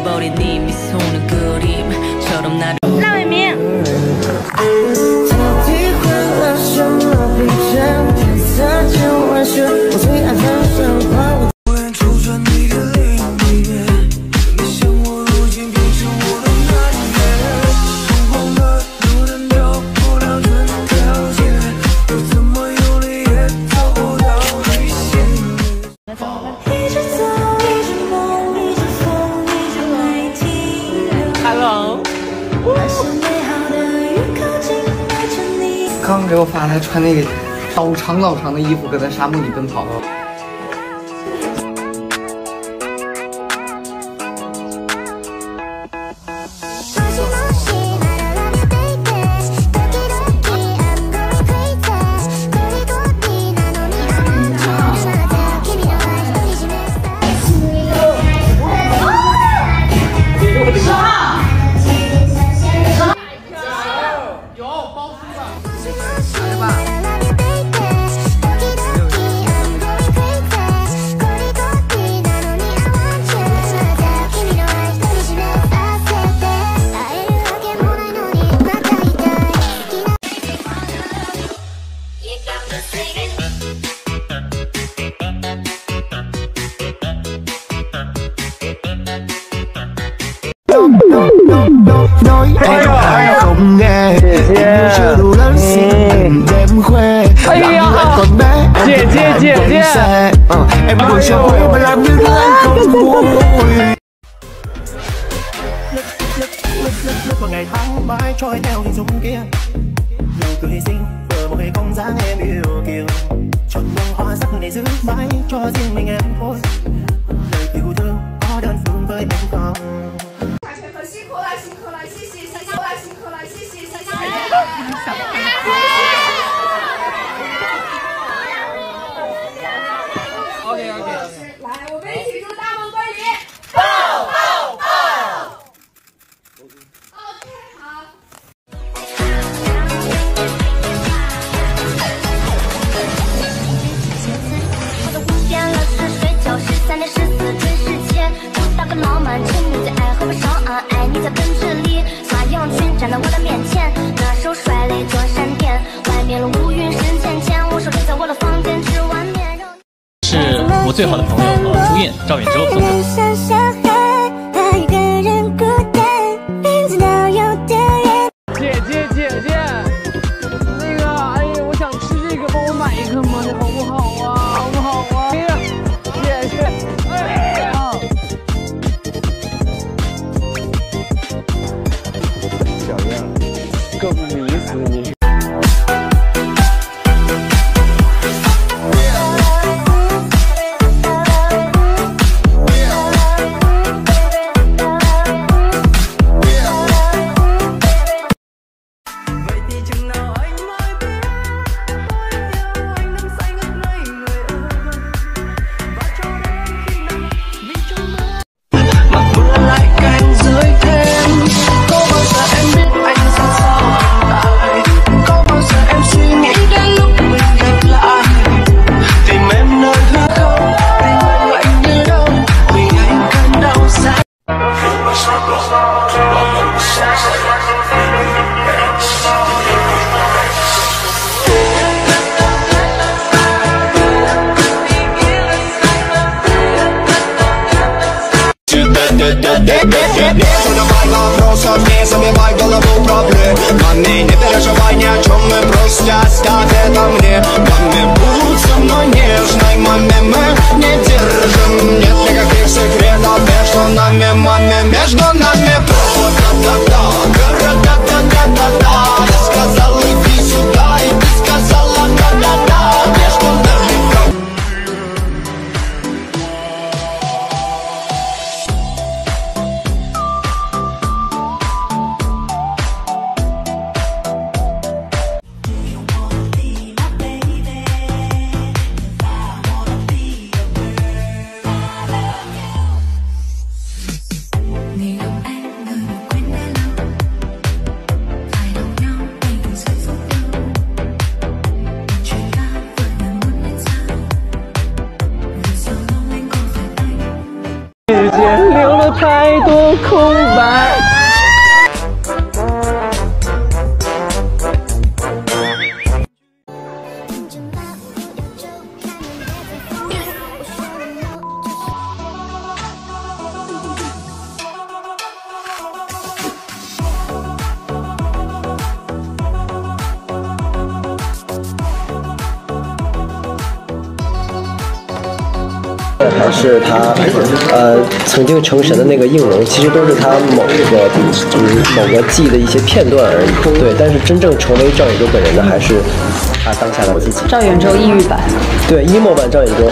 잊어버린 네 미소는 그림처럼 나를 穿那个老长老长的衣服，搁在沙漠里奔跑。chả vui mà làm như đứa anh không vui Lấp lấp lấp lấp lấp một ngày tháng mãi trôi theo hình dung kia Nụ cười xinh ở một cái không dáng em yêu kiều Chọn bông hoa sắc này giữ mãi cho riêng mình em thôi Lời yêu thương có đơn phương với em không Hãy subscribe cho kênh Ghiền Mì Gõ Để không bỏ lỡ những video hấp dẫn 小小。OK OK。来，我们一起祝大梦归零，抱抱抱。OK，好。我的五点二十睡觉，十三点十四准时起，主打个浪漫，沉迷在爱河边上岸，爱你在奔驰里，刷羊群站在我的最好的朋友呃朱燕赵远洲送给个是他呃曾经成神的那个应龙，其实都是他某个就是某个记忆的一些片段而已。对，但是真正成为赵远舟本人的，还是他当下的自己。赵远舟抑郁版，对，emo 版赵远洲。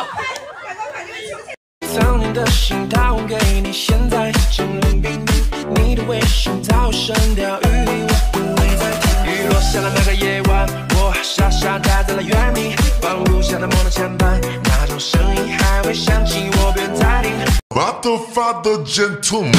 场闹剧了。苍年的心掏给你，现在是冷冰冰，你的微笑在我声调语里，我不会再听。雨落下的那个夜晚，我傻傻待在了原地，放不下的梦的牵绊，那种声音还会响起，我别再听。Father, father, gentleman.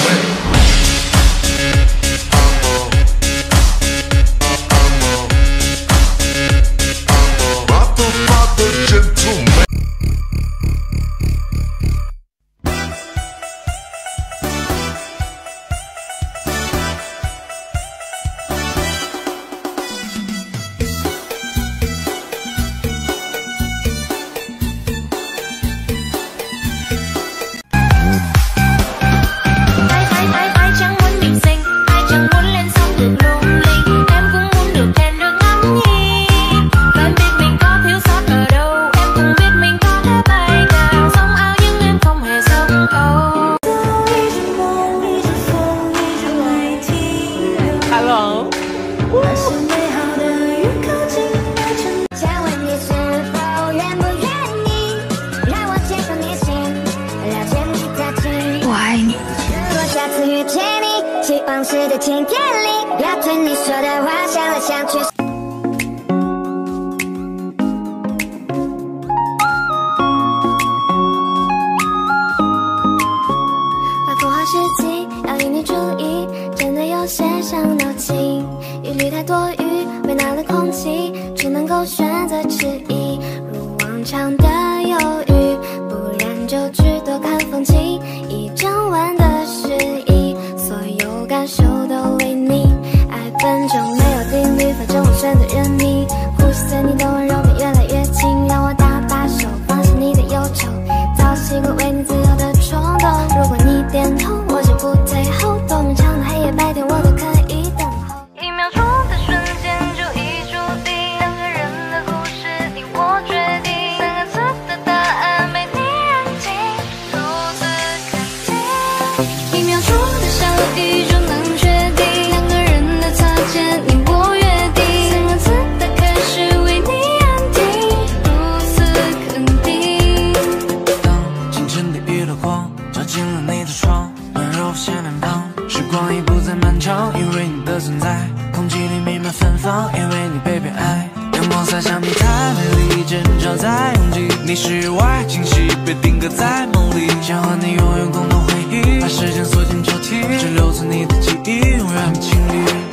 我接受你心，了解你的情？我爱你。如果下次遇见你，希望是在晴天里，不要对你说的话想来想去。多余，为难了空气，只能够选择迟疑。如往常的犹豫，不然就去多看风景。一整晚的失意，所有感受都为你。爱本就没有定律，反正我选择认命。呼吸随你的温柔变越来越轻，让我搭把手，放下你的忧愁。早习惯为你自由的冲动，如果你点头，漫长，因为你的存在。空气里弥漫芬芳，因为你被偏爱。阳光洒向你太美丽，坚强在拥挤。你是外惊喜，被定格在梦里。想和你拥有共同回忆，把时间锁进抽屉，只留存你的记忆，永远清理。